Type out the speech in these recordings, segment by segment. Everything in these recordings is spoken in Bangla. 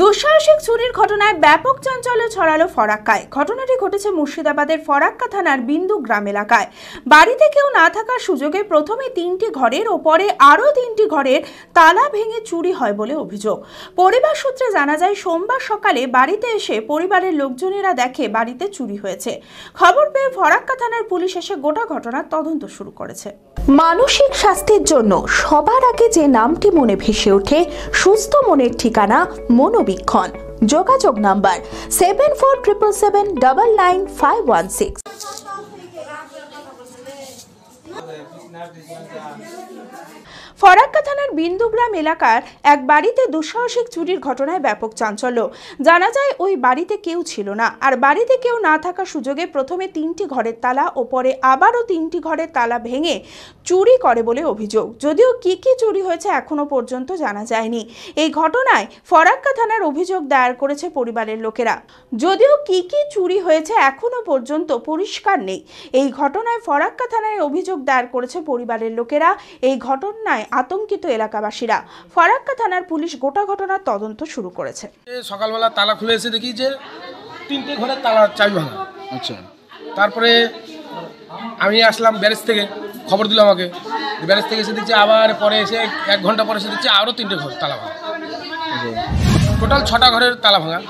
দুঃসাহসিক চুরির ঘটনায় ব্যাপক চাঞ্চল্য ছড়ালো ফরাক্কায়। ঘটনাটি ঘটেছে মুর্শিদাবাদের ফরাক্কা থানার বিন্দু গ্রাম এলাকায়। বাড়িতে কেউ না থাকার সুযোগে প্রথমে তিনটি ঘরের ও পরে আরও তিনটি ঘরের তালা ভেঙে চুরি হয় বলে অভিযোগ। পরিবার সূত্রে জানা যায়, সোমবার সকালে বাড়িতে এসে পরিবারের লোকজনেরা দেখে বাড়িতে চুরি হয়েছে। খবর পেয়ে ফরাক্কা থানার পুলিশ এসে গোটা ঘটনার তদন্ত শুরু করেছে। মানসিক স্বাস্থ্যের জন্য সবার আগে যে নামটি মনে ভেসে ওঠে, সুস্থ মনের ঠিকানা মনোবীক্ষণ যোগাযোগ number seven four triple seven double nine five one six Farakka থানার বিন্দুগ্রাম এলাকার এক বাড়িতে দুঃসাহসিক চুরির ঘটনায় ব্যাপক চাঞ্চল্য। জানা যায়, ওই বাড়িতে কেউ ছিল না। আর বাড়িতে কেউ না থাকার সুযোগে প্রথমে তিনটি ঘরের তালা ও পরে আবারও তিনটি ঘরের তালা ভেঙে চুরি করে বলে অভিযোগ। যদিও কি কি চুরি হয়েছে এখনও পর্যন্ত জানা যায়নি। এই ঘটনায় ফরাক্কা থানার অভিযোগ দায়ের করেছে পরিবারের লোকেরা। যদিও কি কি চুরি হয়েছে এখনও পর্যন্ত পরিষ্কার নেই। এই ঘটনায় ফরাক্কা থানায় অভিযোগ দায়ের করেছে পরিবারের লোকেরা। এই ঘটনায় আতঙ্কিত এলাকাবাসীরা। ফরাক্কা থানার পুলিশ গোটা ঘটনার তদন্ত শুরু করেছে। এ সকালবেলা তালা খুলে এসে দেখি যে তিনটে ঘরের তালা চাবি ভাঙা আচ্ছা। তারপরে আমি আসলাম ব্যারেজ থেকে খবর দিল আমাকে। ব্যারেজ থেকে এসে দিচ্ছে আবার পরে এসে এক ঘণ্টা পরে এসে দিচ্ছে আরও তিনটে ঘর তালা ভাঙা। টোটাল ছটা ঘরের তালা ভাঙা।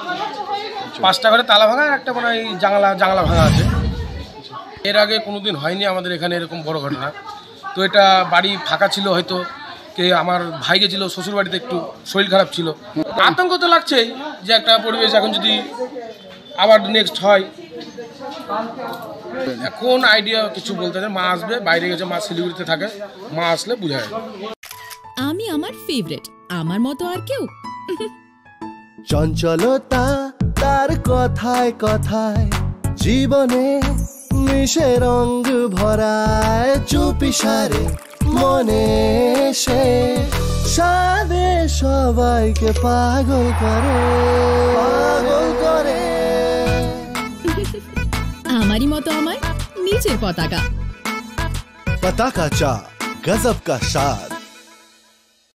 পাঁচটা ঘরের তালা ভাঙা আর একটা মনে হয় জানলা জানলা ভাঙা আছে। এর আগে কোনো দিন হয়নি আমাদের এখানে এরকম বড় ঘটনা। তো এটা বাড়ি ফাঁকা ছিল হয়তো কে আমার ভাই গেছিল শ্বশুর বাড়িতে একটু শরীর খারাপ ছিল। আতঙ্ক তো লাগছেই যে একটা পরিবেশ এখন যদি আবার নেক্সট হয়। এখন আইডিয়া কিছু বলতে চাই মা আসবে বাইরে গেছে মা শিলিগুড়িতে থাকে। মা আসলে বুঝা যাবে আমি আমার ফেভারিট আমার মতো আর কেউ? চঞ্চলতা তার কথায় কথায় জীবনে মিশে রঙ ভরায় চুপি সারে মনে সে। সাদে সবাইকে পাগল করে পাগল করে। আমারই মতো আমার নিজের পতাকা। পতাকা চা গজব কা